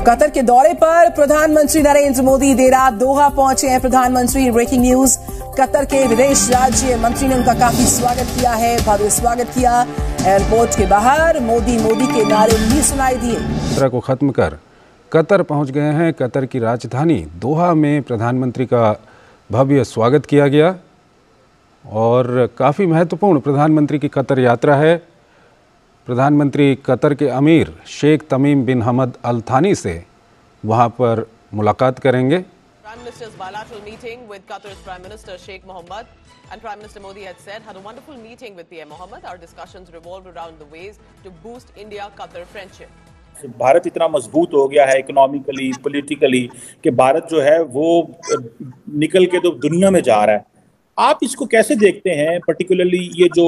तो कतर के दौरे पर प्रधानमंत्री नरेंद्र मोदी देर रात दोहा पहुँचे हैं। प्रधानमंत्री ब्रेकिंग न्यूज़, कतर के विदेश राज्य मंत्री ने उनका काफ़ी स्वागत किया है भव्य स्वागत किया। एयरपोर्ट के बाहर मोदी मोदी के नारे भी सुनाई दिए। को खत्म कर कतर पहुँच गए हैं। कतर की राजधानी दोहा में प्रधानमंत्री का भव्य स्वागत किया गया और काफ़ी महत्वपूर्ण प्रधानमंत्री की कतर यात्रा है। प्रधानमंत्री कतर के अमीर शेख तमीम बिन हमद अल थानी से वहाँ पर मुलाकात करेंगे Prime Minister's bilateral meeting with Qatar's Prime Minister Sheikh Mohammed and Prime Minister Modi had said had a wonderful meeting with PM Mohammed. Our discussions revolved around the ways to boost India-Qatar friendship. Bharat इतना मज़बूत हो गया है economically politically कि भारत जो है वो निकल के तो दुनिया में जा रहा है आप इसको कैसे देखते हैं? पर्टिकुलरली ये जो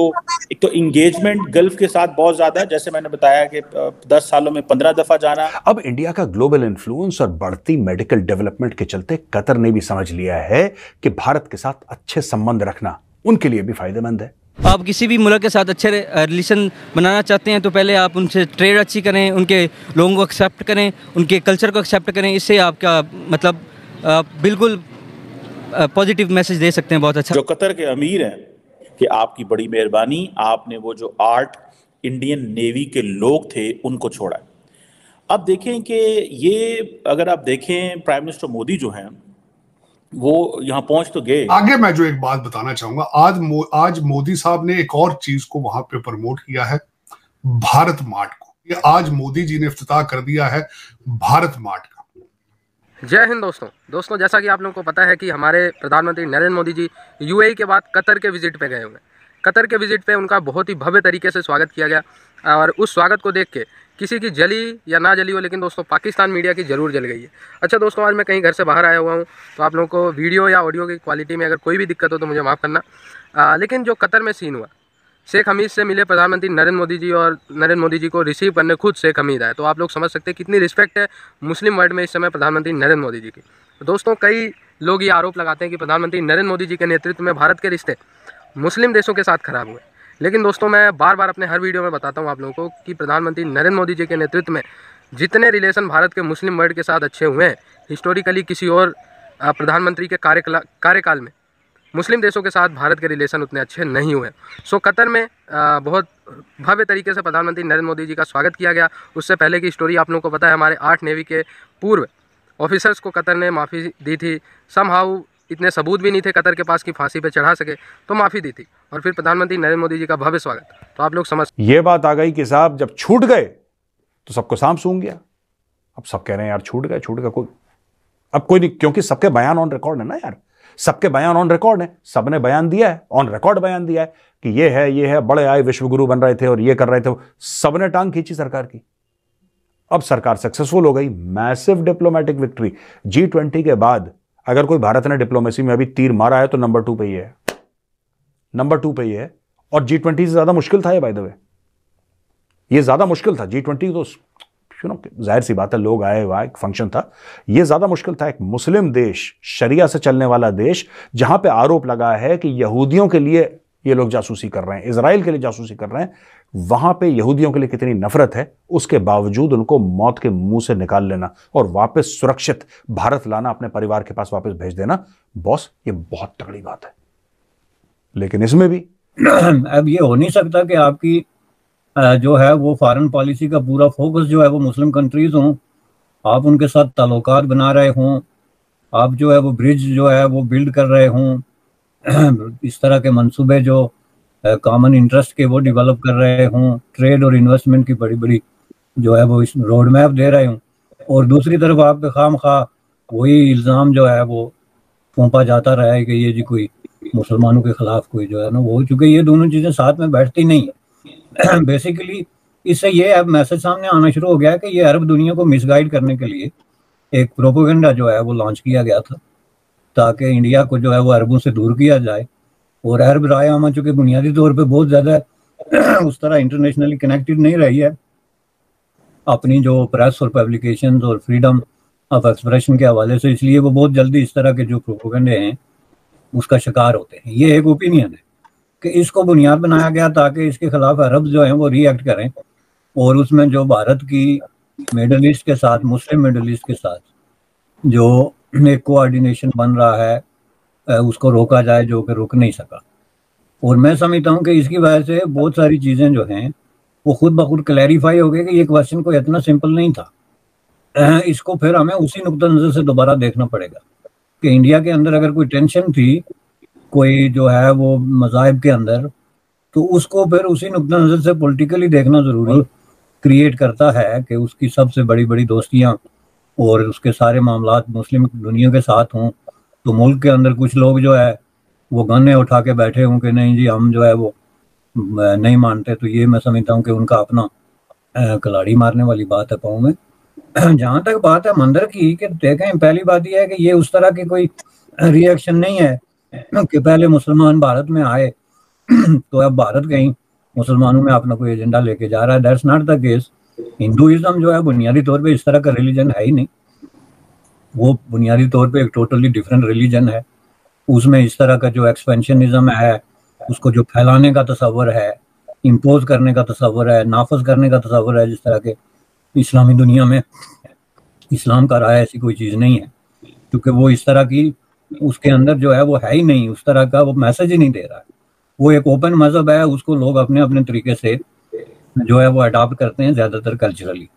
एक तो इंगेजमेंट गल्फ के साथ बहुत ज़्यादा है जैसे मैंने बताया कि दस सालों में पंद्रह दफ़ा जाना। अब इंडिया का ग्लोबल इन्फ्लुएंस और बढ़ती मेडिकल डेवलपमेंट के चलते कतर ने भी समझ लिया है कि भारत के साथ अच्छे संबंध रखना उनके लिए भी फ़ायदेमंद है। आप किसी भी मुल्क के साथ अच्छे रिलेशन बनाना चाहते हैं तो पहले आप उनसे ट्रेड अच्छी करें उनके लोगों को एक्सेप्ट करें उनके कल्चर को एक्सेप्ट करें इससे आपका मतलब आप बिल्कुल पॉजिटिव मैसेज दे सकते हैं बहुत अच्छा। जो कतर के अमीर हैं कि आपकी बड़ी मेहरबानी आपने वो जो आर्ट इंडियन नेवी के लोग थे उनको छोड़ा अब देखें कि ये अगर आप देखें प्राइम मिनिस्टर मोदी जो हैं वो यहाँ पहुँच तो गए। आगे मैं जो एक बात बताना चाहूँगा आज मो, आज मोदी साहब ने एक और चीज़ को वहाँ पे प्रमोट किया है भारत मार्ट को। ये आज मोदी जी ने इफ्तः कर दिया है भारत मार्ट जय हिंद दोस्तों। दोस्तों जैसा कि आप लोगों को पता है कि हमारे प्रधानमंत्री नरेंद्र मोदी जी यूएई के बाद कतर के विज़िट पे गए हुए कतर के विज़िट पे उनका बहुत ही भव्य तरीके से स्वागत किया गया और उस स्वागत को देख के किसी की जली या ना जली हो लेकिन दोस्तों पाकिस्तान मीडिया की ज़रूर जल गई है। अच्छा दोस्तों आज मैं कहीं घर से बाहर आया हुआ हूँ तो आप लोगों को वीडियो या ऑडियो की क्वालिटी में अगर कोई भी दिक्कत हो तो मुझे माफ़ करना। आ, लेकिन जो कतर में सीन हुआ शेख हमीद से मिले प्रधानमंत्री नरेंद्र मोदी जी और नरेंद्र मोदी जी को रिसीव करने खुद शेख हमीद आए। तो आप लोग समझ सकते हैं कितनी रिस्पेक्ट है मुस्लिम वर्ल्ड में इस समय प्रधानमंत्री नरेंद्र मोदी जी की। तो दोस्तों, कई लोग ये आरोप लगाते हैं कि प्रधानमंत्री नरेंद्र मोदी जी के नेतृत्व में भारत के रिश्ते मुस्लिम देशों के साथ खराब हुए। लेकिन दोस्तों, मैं बार बार अपने हर वीडियो में बताता हूँ आप लोगों को कि प्रधानमंत्री नरेंद्र मोदी जी के नेतृत्व में जितने रिलेशन भारत के मुस्लिम वर्ल्ड के साथ अच्छे हुए हैं हिस्टोरिकली किसी और प्रधानमंत्री के कार्यकाल में मुस्लिम देशों के साथ भारत के रिलेशन उतने अच्छे नहीं हुए। सो कतर में बहुत भव्य तरीके से प्रधानमंत्री नरेंद्र मोदी जी का स्वागत किया गया। उससे पहले की स्टोरी आप लोगों को पता है, हमारे आठ नेवी के पूर्व ऑफिसर्स को कतर ने माफ़ी दी थी। समहाउ इतने सबूत भी नहीं थे कतर के पास की फांसी पे चढ़ा सके तो माफ़ी दी थी। और फिर प्रधानमंत्री नरेंद्र मोदी जी का भव्य स्वागत। तो आप लोग समझ ये बात आ गई कि साहब, जब छूट गए तो सबको सांप सूंघ गया। अब सब कह रहे हैं, यार, छूट गए छूट गए, कोई अब कोई नहीं, क्योंकि सबके बयान ऑन रिकॉर्ड है ना यार। सबके बयान ऑन रिकॉर्ड है। सबने बयान दिया है ऑन रिकॉर्ड बयान दिया है कि ये है ये है, बड़े आए विश्वगुरु बन रहे थे और ये कर रहे थे। सबने टांग खींची सरकार की। अब सरकार सक्सेसफुल हो गई massive diplomatic victory G twenty के बाद अगर कोई भारत ने डिप्लोमेसी में अभी तीर मारा है तो नंबर टू पे ही है। नंबर टू पे ही है। और जी ट्वेंटी से ज़्यादा मुश्किल था ये बाय द वे ये ज़्यादा मुश्किल था। जी ट्वेंटी तो यू नो? ज़ाहिर सी बात है, लोग आए हुआ एक फ़ंक्शन था। ये ज़्यादा मुश्किल था, एक मुस्लिम देश, शरिया से चलने वाला देश, जहाँ पे आरोप लगा है कि यहूदियों के लिए ये लोग जासूसी कर रहे हैं इसराइल के लिए जासूसी कर रहे हैं, वहाँ पे यहूदियों के लिए कितनी नफरत है, उसके बावजूद उनको मौत के मुँह से निकाल लेना और वापस सुरक्षित भारत लाना, अपने परिवार के पास वापस भेज देना। बॉस, ये बहुत तगड़ी बात है। लेकिन इसमें भी अब ये हो नहीं सकता कि आपकी जो है वो फॉरेन पॉलिसी का पूरा फोकस जो है वो मुस्लिम कंट्रीज़ हों, आप उनके साथ ताल्लुकात बना रहे हों, आप जो है वो ब्रिज जो है वो बिल्ड कर रहे हों, इस तरह के मंसूबे जो कॉमन इंटरेस्ट के वो डेवलप कर रहे हों ट्रेड और इन्वेस्टमेंट की बड़ी बड़ी जो है वो इस रोड मैप दे रहे हों। और दूसरी तरफ़ आप खाम खा, वही इल्ज़ाम जो है वो फूंपा जाता रहा है कि ये जी कोई मुसलमानों के खिलाफ कोई जो है ना, वो चूँकि ये दोनों चीज़ें साथ में बैठती नहीं है। बेसिकली इससे ये अब मैसेज सामने आना शुरू हो गया कि ये अरब दुनिया को मिसगाइड करने के लिए एक प्रोपोगंडा जो है वो लॉन्च किया गया था, ताकि इंडिया को जो है वो अरबों से दूर किया जाए। और अरब राय आमा चूँकि बुनियादी तौर पर बहुत ज़्यादा उस तरह इंटरनेशनली कनेक्टेड नहीं रही है, अपनी जो प्रेस और पब्लिकेशन और फ्रीडम ऑफ़ एक्सप्रेशन के हवाले से, इसलिए वो बहुत जल्दी इस तरह के जो प्रोपोगंडे हैं, उसका शिकार होते हैं। ये एक ओपिनियन है। कि इसको बुनियाद बनाया गया ताकि इसके खिलाफ अरब जो है वो रिएक्ट करें और उसमें जो भारत की मिडल ईस्ट के साथ मुस्लिम मिडल ईस्ट के साथ जो एक कोऑर्डिनेशन बन रहा है उसको रोका जाए जो कि रुक नहीं सका। और मैं समझता हूँ कि इसकी वजह से बहुत सारी चीज़ें जो हैं, वो खुद ब खुद क्लैरिफाई हो गई कि ये क्वेश्चन कोई इतना सिंपल नहीं था। इसको फिर हमें उसी नुकता नज़र से दोबारा देखना पड़ेगा कि इंडिया के अंदर अगर कोई टेंशन थी कोई जो है वो मजाहब के अंदर तो उसको फिर उसी नुकता नज़र से पोलिटिकली देखना ज़रूरी क्रिएट करता है कि उसकी सबसे बड़ी बड़ी दोस्तियाँ और उसके सारे मामला मुस्लिम दुनिया के साथ हों तो मुल्क के अंदर कुछ लोग जो है वो गन्ने उठा के बैठे हों कि नहीं जी, हम जो है वो नहीं मानते तो ये मैं समझता हूँ कि उनका अपना कलाड़ी मारने वाली बात है पाऊँ में। जहाँ तक बात है मंदिर की कि देखें, पहली बात यह है कि ये उस तरह की कोई रिएक्शन नहीं है कि पहले मुसलमान भारत में आए तो अब भारत कहीं मुसलमानों में अपना कोई एजेंडा लेके जा रहा है। That's not the case Hinduism जो है, बुनियादी तौर पे इस तरह का रिलीजन है ही नहीं। वो बुनियादी तौर पे एक टोटली डिफरेंट रिलीजन है। उसमें इस तरह का जो एक्सपेंशनिज्म है, उसको जो फैलाने का तस्वर है इम्पोज करने का तस्वर है, नाफज करने का तस्वर है, जिस तरह के इस्लामी दुनिया में, इस्लाम का राय ऐसी कोई चीज़ नहीं है। क्योंकि वो इस तरह की उसके अंदर जो है वो है ही नहीं, उस तरह का वो मैसेज ही नहीं दे रहा। है वो एक ओपन मज़हब है, उसको लोग अपने अपने तरीके से जो है वो अडॉप्ट करते हैं ज़्यादातर कल्चरली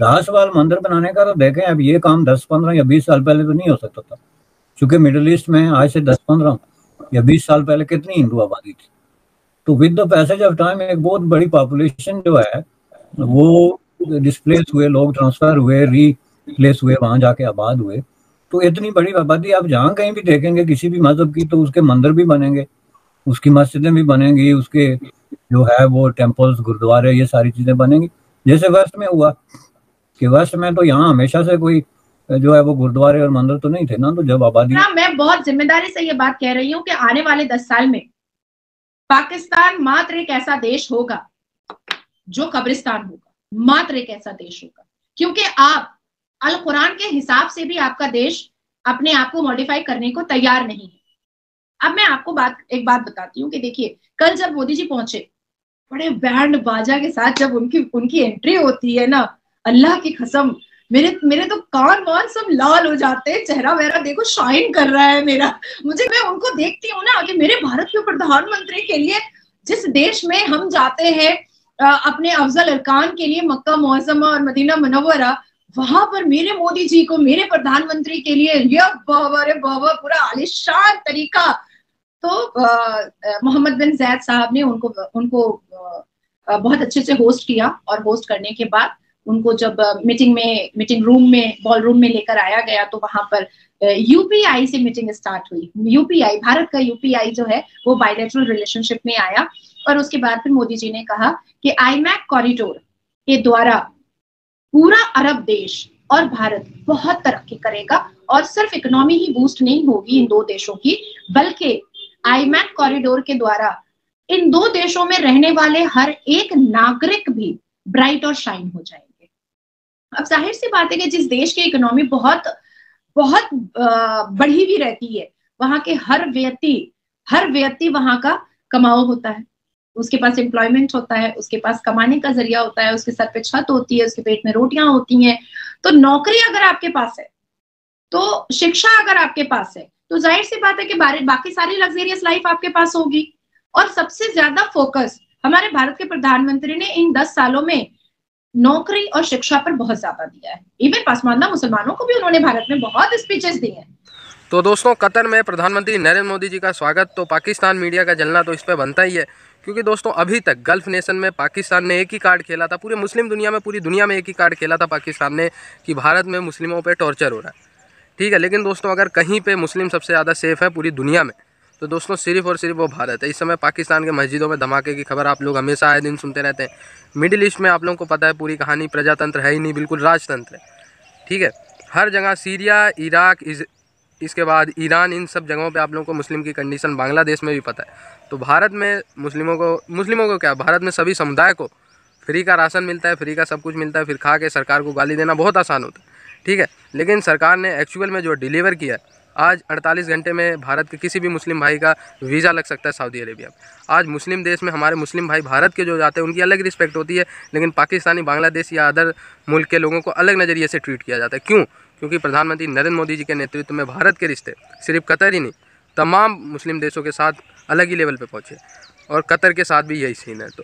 रहा मंदिर बनाने का तो देखें, अब ये काम दस पंद्रह या बीस साल पहले तो नहीं हो सकता था। क्योंकि मिडिल ईस्ट में आज से दस पंद्रह या बीस साल पहले कितनी हिंदू आबादी थी। तो with the passage of time एक बहुत बड़ी पॉपुलेशन जो है, वो डिस्प्लेस हुए, लोग ट्रांसफ़र हुए रीप्लेस हुए, वहाँ जाके आबाद हुए। तो इतनी बड़ी आबादी आप जहाँ कहीं भी देखेंगे किसी भी मज़हब की तो उसके मंदिर भी बनेंगे उसकी मस्जिदें भी बनेंगी उसके जो है वो टेम्पल्स गुरुद्वारे ये सारी चीज़ें बनेंगी। जैसे वेस्ट में हुआ कि वेस्ट में तो यहाँ हमेशा से कोई जो है वो गुरुद्वारे और मंदिर तो नहीं थे ना तो जब आबादी हाँ, मैं बहुत ज़िम्मेदारी से ये बात कह रही हूँ कि आने वाले दस साल में पाकिस्तान मात्र एक ऐसा देश होगा जो कब्रिस्तान होगा मात्र एक ऐसा देश होगा। क्योंकि आप अल कुरान के हिसाब से भी आपका देश अपने आप को मॉडिफाई करने को तैयार नहीं है। अब मैं आपको बात, एक बात बताती हूँ कि देखिए, कल जब मोदी जी पहुँचे, बड़े बैंड बाजा के साथ जब उनकी उनकी एंट्री होती है ना, अल्लाह की कसम, मेरे मेरे तो कान वान सब लाल हो जाते हैं, चेहरा वेहरा देखो शाइन कर रहा है मेरा। मुझे, मैं उनको देखती हूँ ना कि मेरे भारत के प्रधानमंत्री के लिए जिस देश में हम जाते हैं अपने अफजल अरकान के लिए मक्का मुआजमा और मदीना मनवरा वहाँ पर मेरे मोदी जी को, मेरे प्रधानमंत्री के लिए ये बाबा पूरा आलिशान तरीका। तो मोहम्मद बिन जैद साहब ने उनको उनको बहुत अच्छे से होस्ट किया और होस्ट करने के बाद उनको जब मीटिंग में मीटिंग रूम में बॉल रूम में लेकर आया गया तो वहाँ पर यूपीआई से मीटिंग स्टार्ट हुई। यूपीआई भारत का यूपीआई जो है, वो बायोलेटरल रिलेशनशिप में आया और उसके बाद फिर मोदी जी ने कहा कि आईमैक कॉरिडोर के द्वारा पूरा अरब देश और भारत बहुत तरक्की करेगा और सिर्फ़ इकोनॉमी ही बूस्ट नहीं होगी इन दो देशों की, बल्कि आईमैक कॉरिडोर के द्वारा इन दो देशों में रहने वाले हर एक नागरिक भी ब्राइट और शाइन हो जाएँगे। अब ज़ाहिर सी बात है कि जिस देश की इकोनॉमी बहुत बहुत बढ़ी हुई रहती है, वहाँ के हर व्यक्ति हर व्यक्ति वहाँ का कमाओ होता है। उसके पास एम्प्लॉयमेंट होता है, उसके पास कमाने का ज़रिया होता है, उसके सर पे छत होती है, उसके पेट में रोटियाँ होती हैं तो नौकरी अगर आपके पास है तो शिक्षा अगर आपके पास है तो ज़ाहिर सी बात है कि बाकी सारी लग्जेरियस लाइफ आपके पास होगी। और सबसे ज़्यादा फोकस हमारे भारत के प्रधानमंत्री ने इन दस सालों में नौकरी और शिक्षा पर बहुत ज़्यादा दिया है। इवन पसमानदा मुसलमानों को भी उन्होंने भारत में बहुत स्पीचेस दी हैं। तो दोस्तों, कतर में प्रधानमंत्री नरेंद्र मोदी जी का स्वागत। तो पाकिस्तान मीडिया का जलना तो इस पर बनता ही है। क्योंकि दोस्तों, अभी तक गल्फ नेशन में पाकिस्तान ने एक ही कार्ड खेला था। पूरे मुस्लिम दुनिया में, पूरी दुनिया में एक ही कार्ड खेला था पाकिस्तान ने कि भारत में मुस्लिमों पर टॉर्चर हो रहा है। ठीक है, लेकिन दोस्तों, अगर कहीं पे मुस्लिम सबसे ज़्यादा सेफ़ है पूरी दुनिया में तो दोस्तों, सिर्फ़ और सिर्फ़ वो भारत है। इस समय पाकिस्तान के मस्जिदों में धमाके की खबर आप लोग हमेशा आए दिन सुनते रहते हैं। मिडिल ईस्ट में आप लोगों को पता है, पूरी कहानी प्रजातंत्र है ही नहीं, बिल्कुल राजतंत्र है। ठीक है, हर जगह सीरिया इराक इसके बाद ईरान, इन सब जगहों पे आप लोगों को मुस्लिम की कंडीशन बांग्लादेश में भी पता है। तो भारत में मुस्लिमों को मुस्लिमों को क्या? भारत में सभी समुदाय को फ्री का राशन मिलता है फ्री का सब कुछ मिलता है, फिर खा के सरकार को गाली देना बहुत आसान होता है। ठीक है? लेकिन सरकार ने एक्चुअल में जो डिलीवर किया आज 48 घंटे में भारत के किसी भी मुस्लिम भाई का वीज़ा लग सकता है सऊदी अरेबिया में। आज मुस्लिम देश में हमारे मुस्लिम भाई भारत के जो जाते हैं, उनकी अलग रिस्पेक्ट होती है, लेकिन पाकिस्तानी बांग्लादेश या अदर मुल्क के लोगों को अलग नज़रिए से ट्रीट किया जाता है। क्यों? क्योंकि प्रधानमंत्री नरेंद्र मोदी जी के नेतृत्व में भारत के रिश्ते सिर्फ़ कतर ही नहीं, तमाम मुस्लिम देशों के साथ अलग ही लेवल पर पहुँचे। और कतर के साथ भी यही सीन है तो।